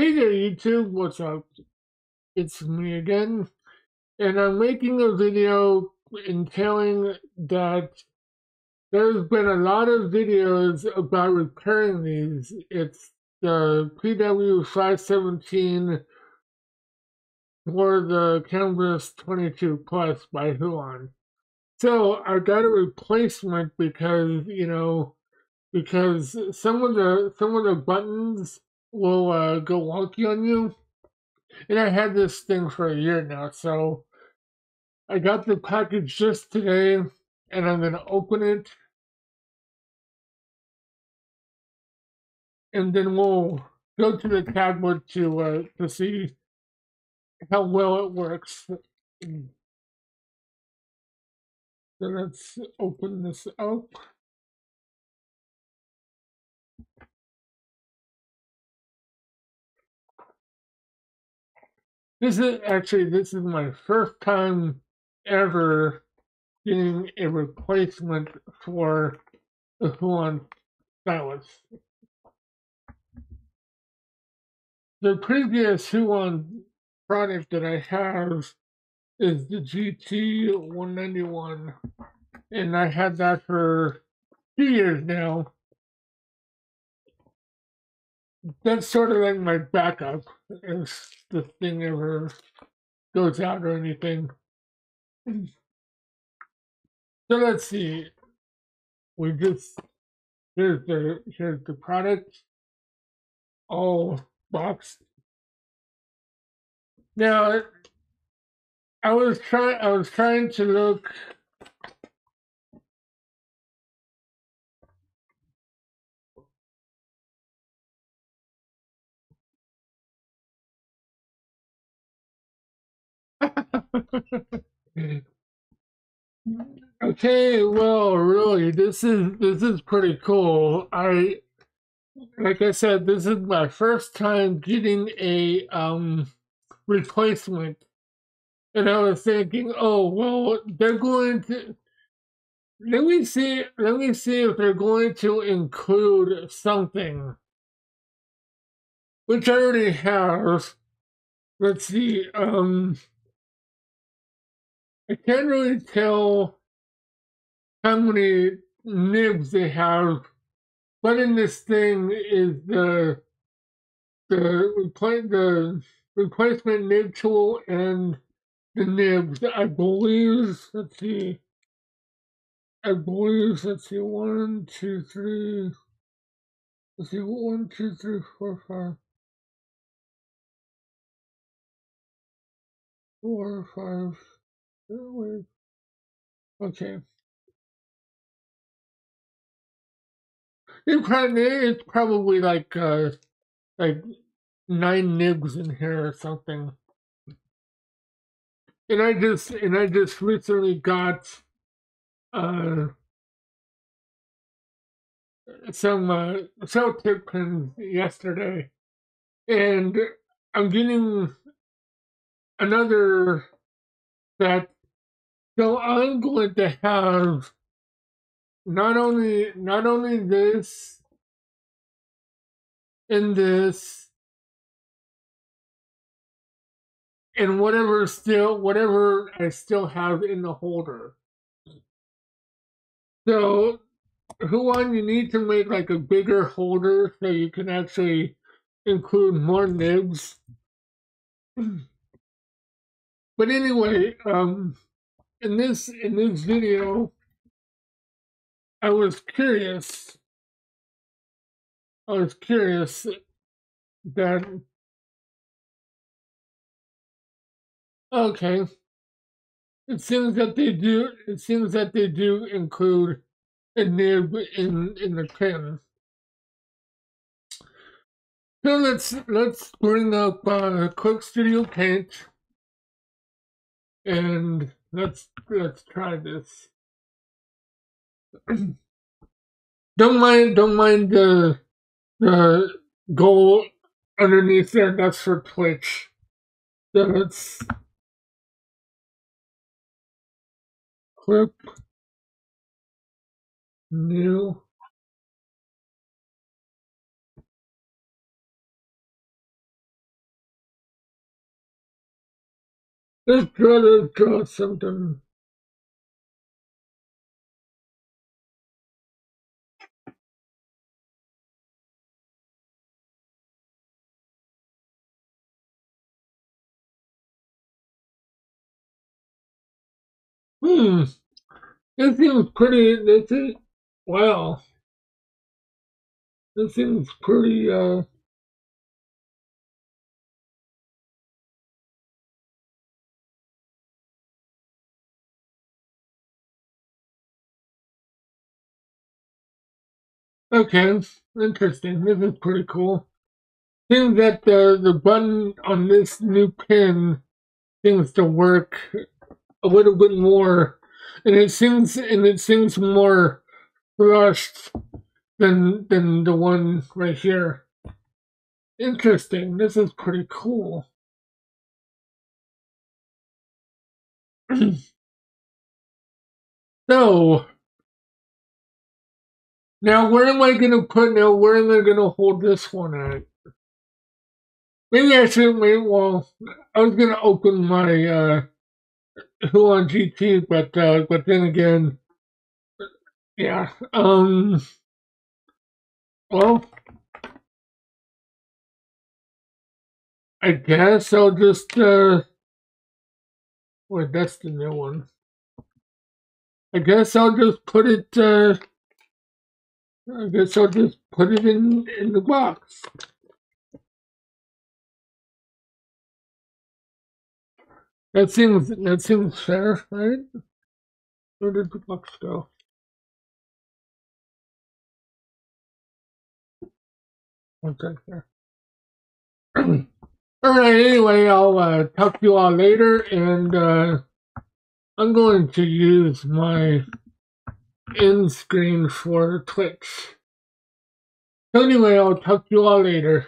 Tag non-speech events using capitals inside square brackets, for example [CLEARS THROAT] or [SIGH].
Hey there YouTube, what's up? It's me again, and I'm making a video entailing that there's been a lot of videos about repairing these. It's the PW517 or the Kamvas 22 Plus by Huion. So I got a replacement because, you know, because some of the some of the buttons will uh, go wonky on you. And I had this thing for a year now, so I got the package just today, and I'm gonna open it, and then we'll go to the tablet to uh, to see how well it works. So let's open this up. This is actually this is my first time ever getting a replacement for the Huion stylus. The previous Huion product that I have is the GT 191, and I had that for two years now that's sort of like my backup if the thing ever goes out or anything. So let's see. We just here's the here's the product all boxed. Now I was trying I was trying to look [LAUGHS] okay, well, really, this is this is pretty cool. I like I said, this is my first time getting a um replacement. And I was thinking, oh well, they're going to let me see let me see if they're going to include something. Which I already have. Let's see, um I can't really tell how many nibs they have, but in this thing is the the the replacement nib tool and the nibs. I believe. Let's see. I believe. Let's see. One, two, three. Let's see. One, two, three, four, five. Four, five. Okay. It probably, it's probably like uh, like nine nibs in here or something. And I just and I just recently got uh some uh Celtic pins yesterday, and I'm getting another that so I'm going to have not only not only this and this and whatever still whatever I still have in the holder. So Huion you need to make like a bigger holder so you can actually include more nibs. [CLEARS THROAT] But anyway, um in this in this video, I was curious. I was curious that okay. It seems that they do. It seems that they do include a nib in in the pin. So let's let's bring up uh, Clip Studio Paint and let's let's try this. [CLEARS THROAT] don't mind don't mind the the goal underneath there. That's for Twitch. Let's clip new. Try to draw something. Hmm. This seems pretty. This is wow. This seems pretty. Uh. Okay, interesting. This is pretty cool. Seems that the the button on this new pin seems to work a little bit more, and it seems and it seems more flushed than than the one right here. Interesting. This is pretty cool. [CLEARS THROAT] so now where am I gonna put now where am I gonna hold this one at? Maybe I should wait well I was gonna open my uh Huion GT, but uh but then again yeah. Um well I guess I'll just uh wait that's the new one. I guess I'll just put it uh I guess I'll just put it in in the box. That seems that seems fair, right? Where did the box go? Okay, there. [CLEARS THROAT] all right. Anyway, I'll uh, talk to you all later, and uh, I'm going to use my end screen for Twitch. So anyway, I'll talk to you all later.